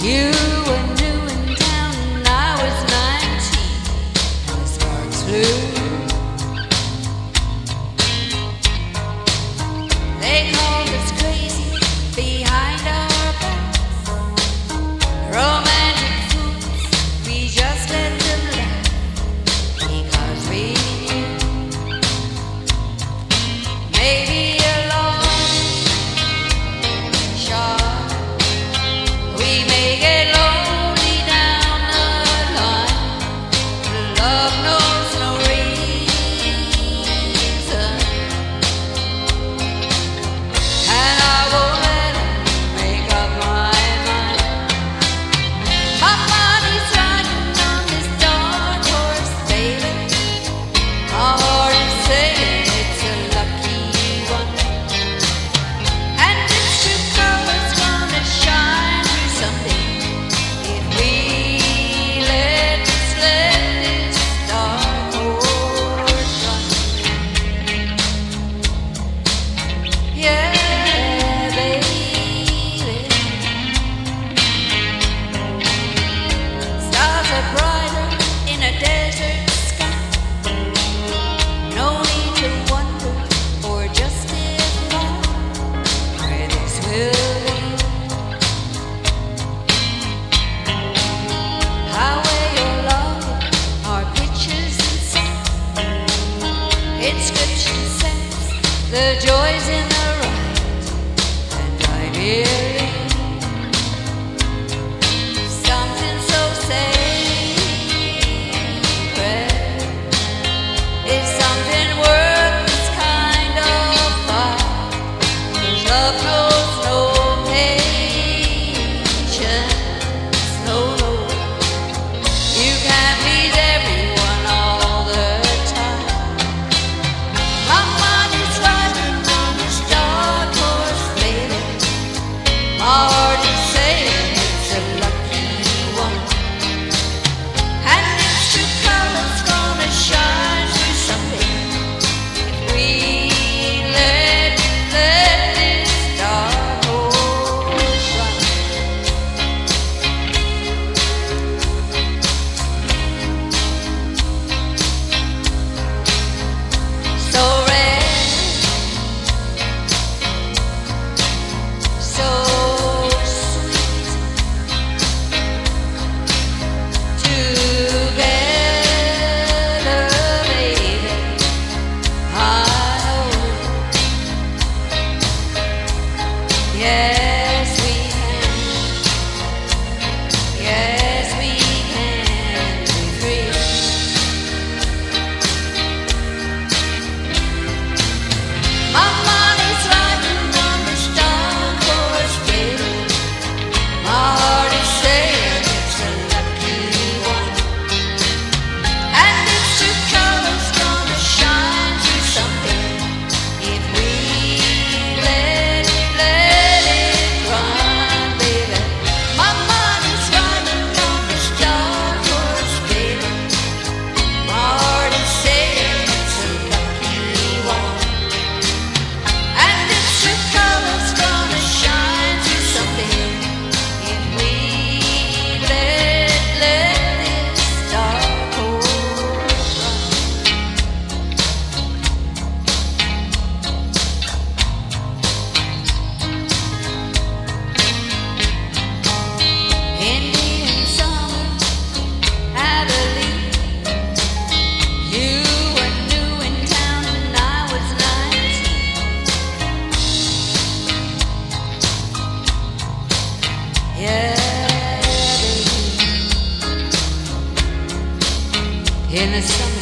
You Yeah, baby. In the summer